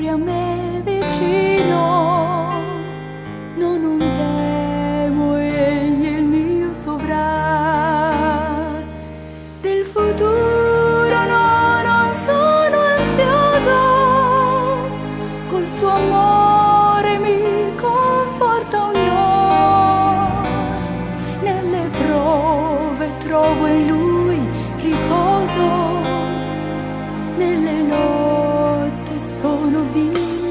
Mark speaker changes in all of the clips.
Speaker 1: sempre a me vicino. Non temo il mio sovrano. Del futuro non sono ansioso. Col suo amore mi conforta ognor. Nelle prove trovo in lui riposo. Nelle loro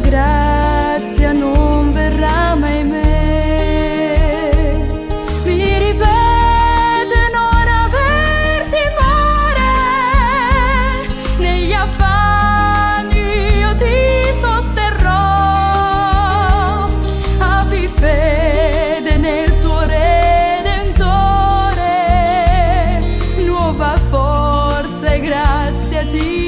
Speaker 1: grazia non verrà mai me. Mi ripete non aver timore, negli affanni io ti sosterrò. Abbi fede nel tuo Redentore, nuova forza e grazia ti